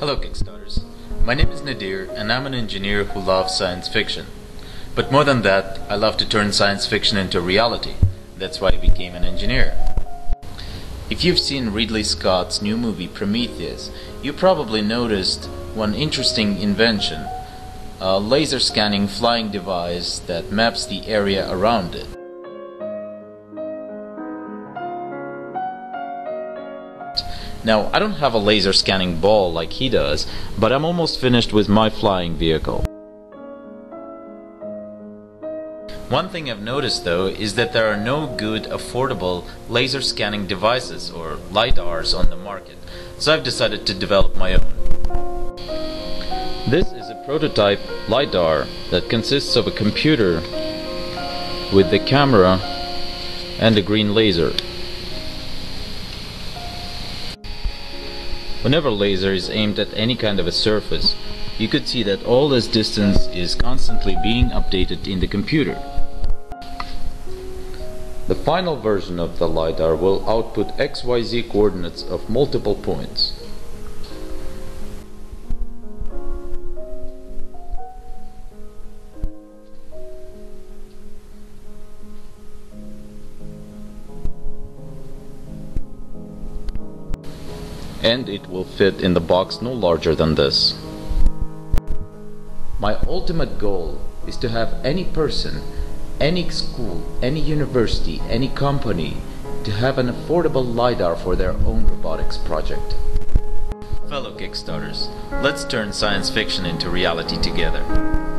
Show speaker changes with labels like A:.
A: Hello, Kickstarters. My name is Nadir, and I'm an engineer who loves science fiction. But more than that, I love to turn science fiction into reality. That's why I became an engineer. If you've seen Ridley Scott's new movie Prometheus, you probably noticed one interesting invention a laser scanning flying device that maps the area around it. Now, I don't have a laser scanning ball like he does, but I'm almost finished with my flying vehicle. One thing I've noticed though is that there are no good affordable laser scanning devices or LiDARs on the market, so I've decided to develop my own. This is a prototype LiDAR that consists of a computer with the camera and a green laser. Whenever laser is aimed at any kind of a surface, you could see that all this distance is constantly being updated in the computer. The final version of the LiDAR will output XYZ coordinates of multiple points. And it will fit in the box no larger than this. My ultimate goal is to have any person, any school, any university, any company to have an affordable LiDAR for their own robotics project. Fellow Kickstarters, let's turn science fiction into reality together.